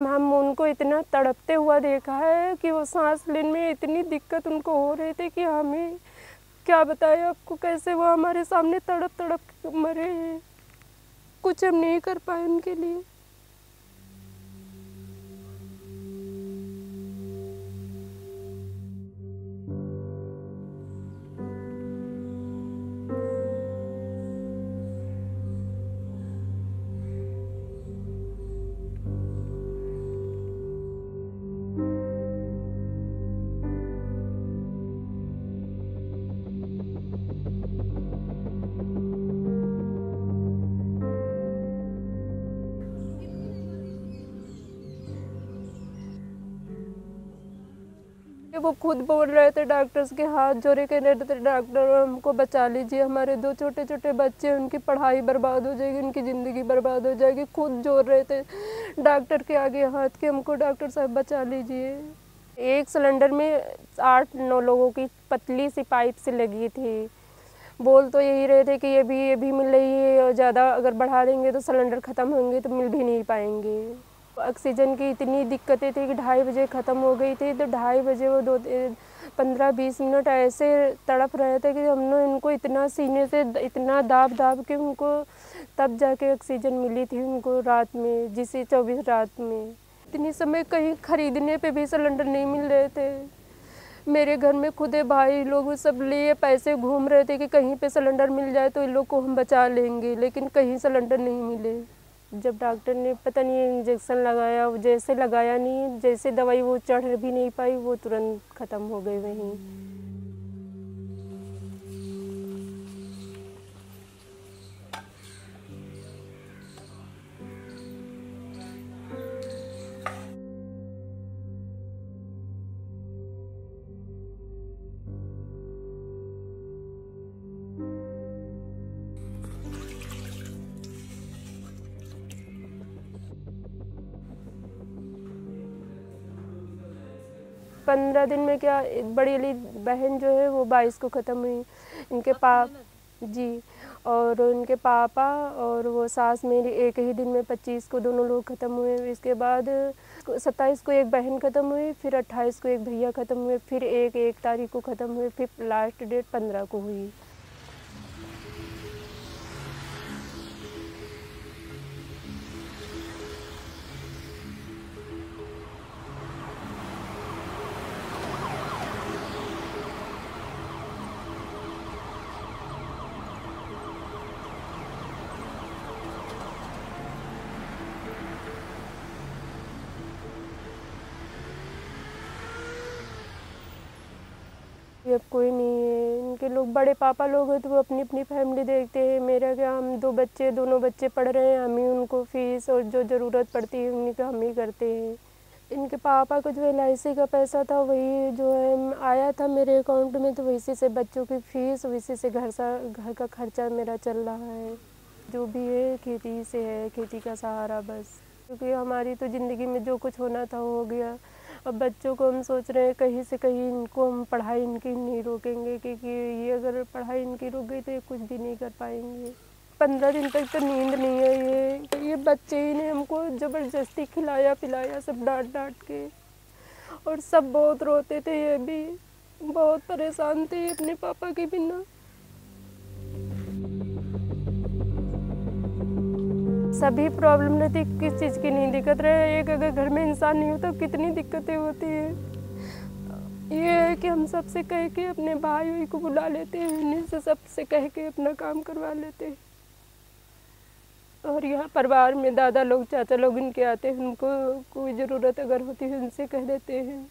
हम उनको इतना तड़पते हुआ देखा है कि वो सांस लेने में इतनी दिक्कत उनको हो रही थी कि हमें क्या बताएँ, आपको कैसे वो हमारे सामने तड़प तड़प मरे हैं। कुछ हम नहीं कर पाए उनके लिए। वो खुद बोल रहे थे डॉक्टर्स के हाथ जोड़े कह रहे थे डॉक्टर हमको बचा लीजिए, हमारे दो छोटे छोटे बच्चे, उनकी पढ़ाई बर्बाद हो जाएगी, उनकी ज़िंदगी बर्बाद हो जाएगी, खुद जोड़ रहे थे। डॉक्टर के आगे हाथ के हमको डॉक्टर साहब बचा लीजिए। एक सिलेंडर में आठ, नौ लोगों की पतली सी पाइप से लगी थी। बोल तो यही रहे थे कि ये भी ये भी मिल रही है, और ज़्यादा अगर बढ़ा देंगे तो सिलेंडर ख़त्म होंगे तो मिल भी नहीं पाएँगे। ऑक्सीजन की इतनी दिक्कतें थी कि ढाई बजे ख़त्म हो गई थी तो ढाई बजे वो दो, पंद्रह बीस मिनट ऐसे तड़प रहे थे कि हमने इनको इतना सीने से इतना दाब दाब के उनको तब जाके ऑक्सीजन मिली थी उनको रात में, जिसे चौबीस रात में। इतनी समय कहीं ख़रीदने पे भी सिलेंडर नहीं मिल रहे थे। मेरे घर में खुद भाई लोग सब लिए पैसे घूम रहे थे कि कहीं पे सिलेंडर मिल जाए तो इन लोग को हम बचा लेंगे, लेकिन कहीं सिलेंडर नहीं मिले। जब डॉक्टर ने पता नहीं इंजेक्शन लगाया, जैसे लगाया नहीं, जैसे दवाई वो चढ़ भी नहीं पाई, वो तुरंत ख़त्म हो गई वहीं। पंद्रह दिन में क्या बड़ी अली बहन जो है वो बाईस को ख़त्म हुई। इनके पाप जी और इनके पापा और वो सास मेरी एक ही दिन में पच्चीस को दोनों लोग ख़त्म हुए। इसके बाद सत्ताईस को एक बहन ख़त्म हुई फिर अट्ठाईस को एक भैया ख़त्म हुए फिर एक एक तारीख को ख़त्म हुए फिर लास्ट डेट पंद्रह को हुई। अब कोई नहीं है। इनके लोग बड़े पापा लोग हैं तो वो अपनी अपनी फैमिली देखते हैं। मेरा क्या, हम दो बच्चे, दोनों बच्चे पढ़ रहे हैं, हम ही उनको फ़ीस और जो ज़रूरत पड़ती है, उन्हीं का हम ही करते हैं। इनके पापा को जो एल आई का पैसा था, वही जो है, आया था मेरे अकाउंट में तो वैसे से बच्चों की फ़ीस वैसे से घर सा, घर का खर्चा मेरा चल रहा है। जो भी है, खेती से है, खेती का सहारा बस। क्योंकि हमारी तो ज़िंदगी में जो कुछ होना था हो गया। अब बच्चों को हम सोच रहे हैं कहीं से कहीं इनको हम पढ़ाई इनकी नहीं रोकेंगे, क्योंकि ये अगर पढ़ाई इनकी रुक गई तो ये कुछ भी नहीं कर पाएँगे। पंद्रह दिन तक तो नींद नहीं आई है तो ये बच्चे ही ने हमको ज़बरदस्ती खिलाया पिलाया सब डांट डांट के। और सब बहुत रोते थे, ये भी बहुत परेशान थे अपने पापा के बिना। सभी प्रॉब्लम रहती किस चीज़ की नहीं दिक्कत रहे? एक अगर घर में इंसान नहीं होता तो कितनी दिक्कतें होती है? ये है कि हम सबसे कह के अपने भाई भाई को बुला लेते हैं उन्हीं से सबसे कह के अपना काम करवा लेते हैं। और यहाँ परिवार में दादा लोग, चाचा लोग इनके आते हैं, उनको कोई ज़रूरत अगर होती है, उनसे कह देते हैं।